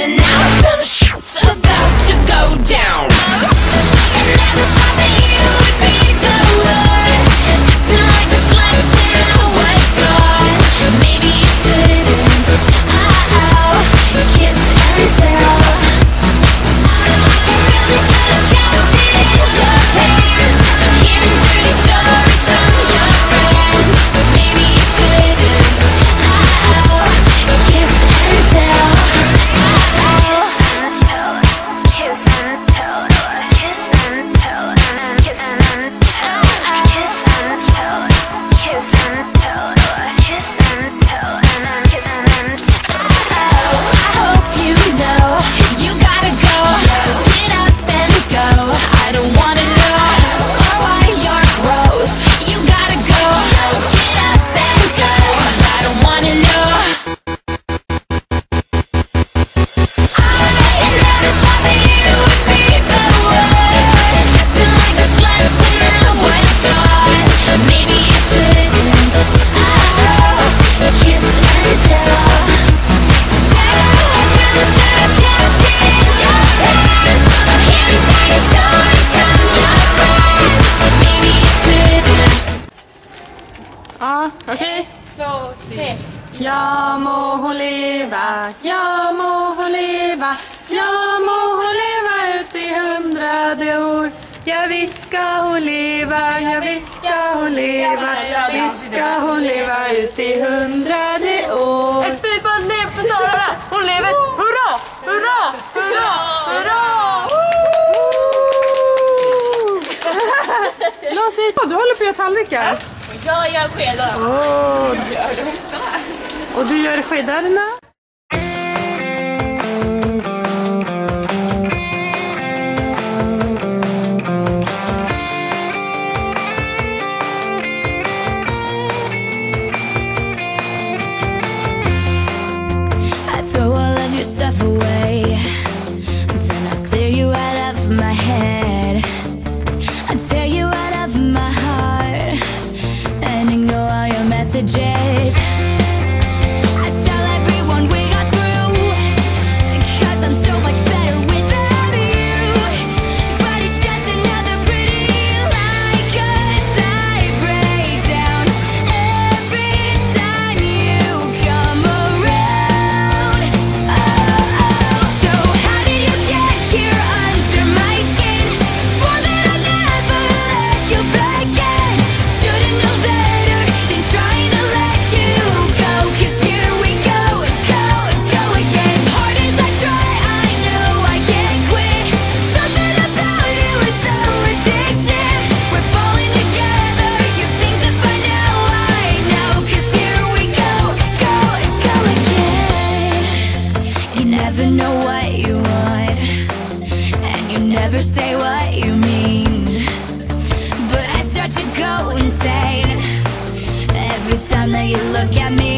and now. Ja må hon leva, ja må hon leva, ja må hon leva ut i hundrade år. Ja visst ska hon leva, ja visst ska hon leva, visst ska hon leva ut i hundrade år. Ett pipan lev för Sara! Hon lever! Hurra! Hurra! Hurra! Hurra! Blås i! Du håller på att göra tallrikar. Och jag gör skedarna! Oh. Och du gör skedarna? que amei.